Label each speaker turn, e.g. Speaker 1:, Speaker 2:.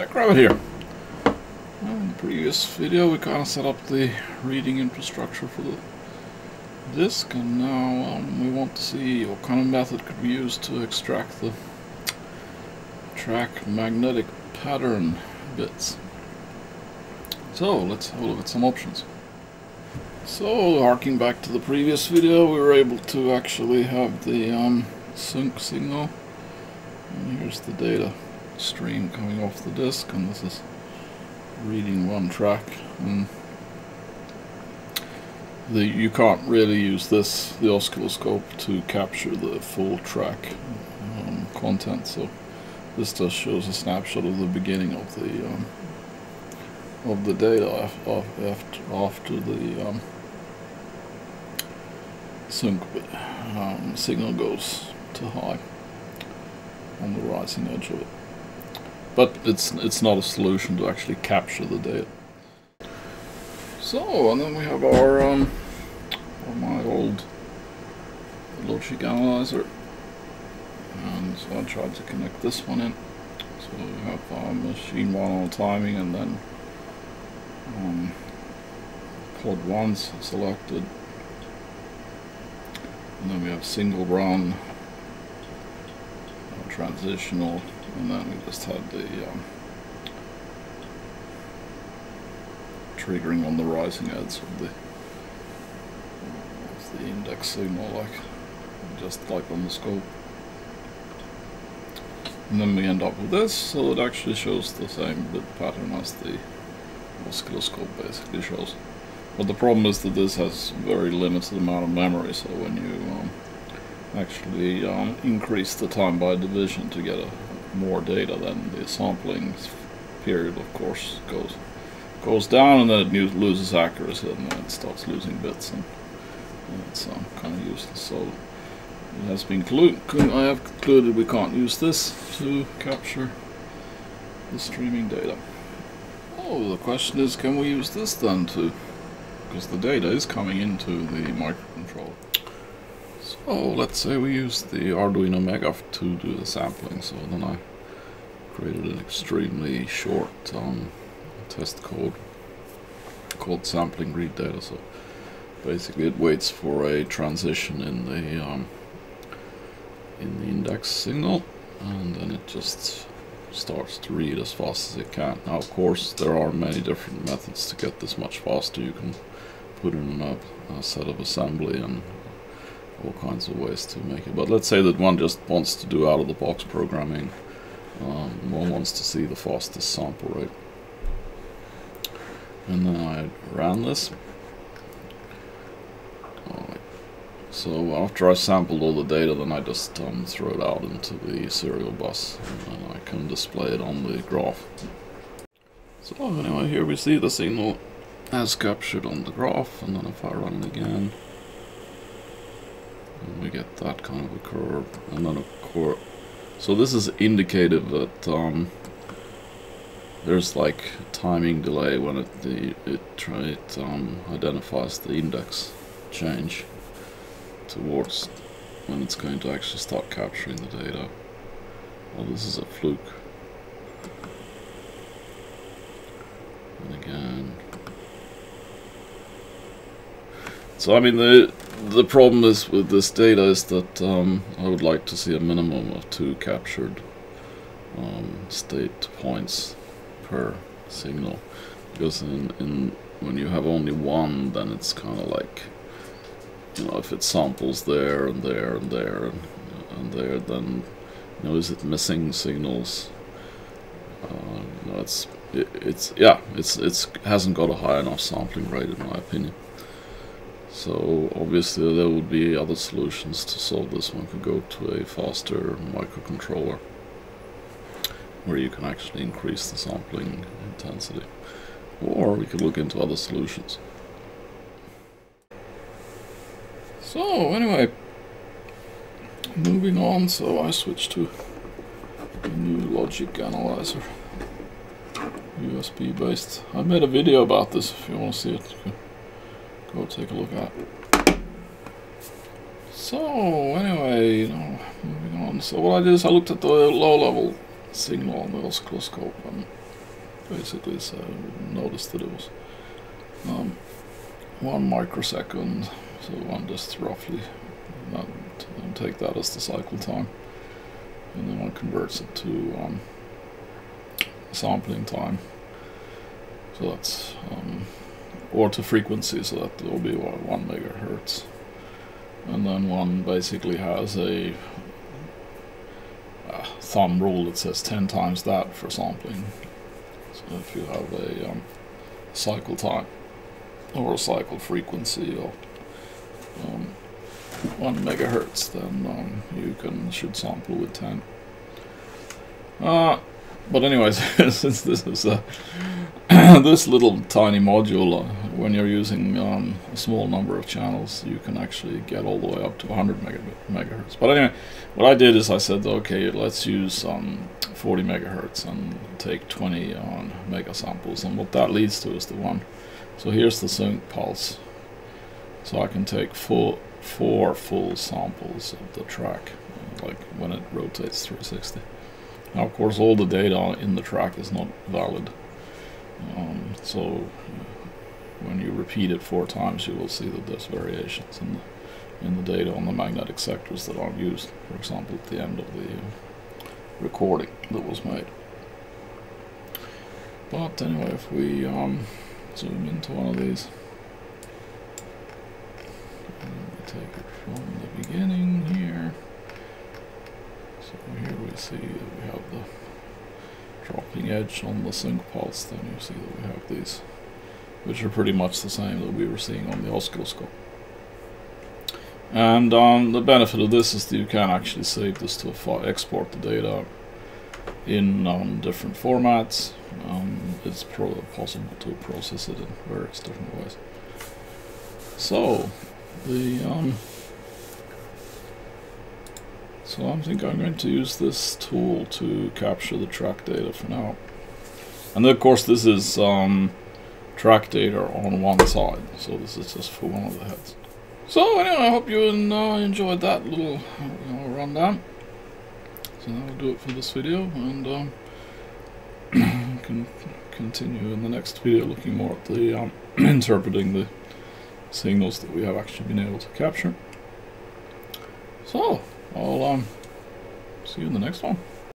Speaker 1: TechRabbit here. Well, in the previous video we kind of set up the reading infrastructure for the disk and now um, we want to see what kind of method could be used to extract the track magnetic pattern bits. So let's have a look at some options. So harking back to the previous video we were able to actually have the um, sync signal and here's the data stream coming off the disk and this is reading one track and the, you can't really use this the oscilloscope to capture the full track um, content so this just shows a snapshot of the beginning of the um, of the data after, after the um, sync um, signal goes to high on the rising edge of it. But it's it's not a solution to actually capture the data. So, and then we have our, um, my old logic analyzer. And so I tried to connect this one in. So we have our machine one on timing and then um, code ones selected. And then we have single run transitional, and then we just had the um, triggering on the rising edge of the, of the index signal, like just like on the scope. And then we end up with this, so it actually shows the same bit pattern as the oscilloscope basically shows. But the problem is that this has very limited amount of memory, so when you um, actually um, increase the time by division to get a, more data then the sampling period of course goes goes down and then it loses accuracy and then it starts losing bits and, and it's um, kind of useless. So it has been I have concluded we can't use this to capture the streaming data. Oh the question is can we use this then to because the data is coming into the microcontroller so let's say we use the Arduino Mega to do the sampling. So then I created an extremely short um, test code called sampling read data. So basically it waits for a transition in the um, in the index signal and then it just starts to read as fast as it can. Now of course there are many different methods to get this much faster. You can put in a, a set of assembly and all kinds of ways to make it. But let's say that one just wants to do out-of-the-box programming. Um, one wants to see the fastest sample rate. And then I ran this. So after I sampled all the data, then I just um, throw it out into the serial bus, and I can display it on the graph. So anyway, here we see the signal as captured on the graph, and then if I run it again, and we get that kind of a curve and then a curve so this is indicative that um, there's like timing delay when it the, it, it um, identifies the index change towards when it's going to actually start capturing the data. Well, this is a fluke. And again. So I mean the the problem is with this data is that um, I would like to see a minimum of two captured um, state points per signal. Because in, in when you have only one then it's kind of like you know if it samples there and there and there and, and there then you know is it missing signals? Uh, you know, it's it, it's yeah it's it's hasn't got a high enough sampling rate in my opinion so obviously there would be other solutions to solve this. One could go to a faster microcontroller where you can actually increase the sampling intensity. Or we could look into other solutions. So anyway, moving on, so I switched to a new logic analyzer. USB based. I made a video about this if you want to see it go take a look at. So, anyway, you know, moving on. So what I did is I looked at the low-level signal on the oscilloscope and basically, so noticed that it was um, one microsecond, so one just roughly and take that as the cycle time, and then one converts it to um, sampling time. So that's um, or to frequency, so that will be one megahertz, and then one basically has a, thumb rule that says ten times that for sampling. So if you have a um, cycle time or a cycle frequency of um, 1 megahertz then um, you can should sample with 10 uh, but anyways since this is a this little tiny module uh, when you're using um, a small number of channels you can actually get all the way up to 100 megahertz but anyway what I did is I said okay let's use um, 40 megahertz and take 20 on mega samples and what that leads to is the one so here's the sync pulse. So I can take four, four full samples of the track, like when it rotates 360. Now of course all the data in the track is not valid. Um, so when you repeat it four times you will see that there's variations in the, in the data on the magnetic sectors that aren't used. For example at the end of the uh, recording that was made. But anyway, if we um, zoom into one of these. Take it from the beginning here. So here we see that we have the edge on the sync pulse, then you see that we have these, which are pretty much the same that we were seeing on the oscilloscope. And um, the benefit of this is that you can actually save this to export the data in um, different formats. Um, it's possible to process it in various different ways. So, the um, so I think I'm going to use this tool to capture the track data for now. And then of course this is um, track data on one side, so this is just for one of the heads. So anyway, I hope you uh, enjoyed that little uh, rundown. So that'll do it for this video, and um, can continue in the next video looking more at the um, interpreting the signals that we have actually been able to capture. So, I'll um, see you in the next one.